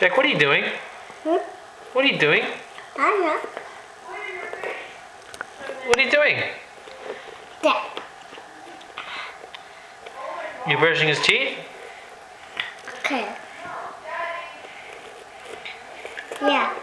Jack, what are you doing? Hmm? What are you doing? I know. What are you doing? That. You brushing his teeth? Okay. Yeah.